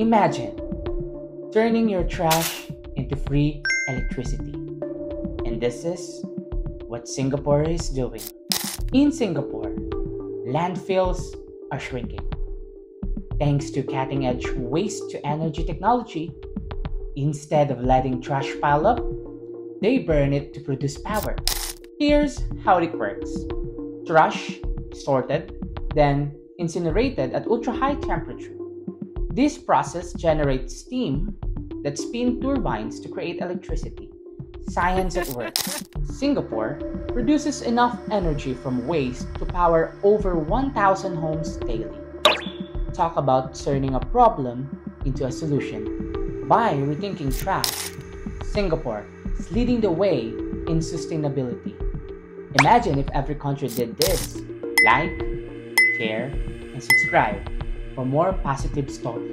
Imagine turning your trash into free electricity. And this is what Singapore is doing. In Singapore, landfills are shrinking. Thanks to cutting edge waste to energy technology, instead of letting trash pile up, they burn it to produce power. Here's how it works trash sorted, then incinerated at ultra high temperature. This process generates steam that spin turbines to create electricity. Science at work. Singapore produces enough energy from waste to power over 1,000 homes daily. Talk about turning a problem into a solution. By rethinking trash, Singapore is leading the way in sustainability. Imagine if every country did this. Like, share, and subscribe for more positive stories.